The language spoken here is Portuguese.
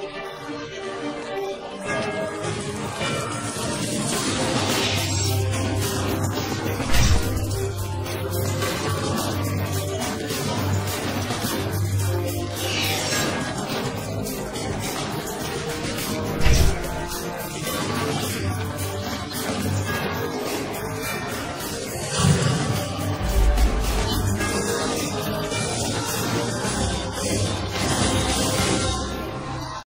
Música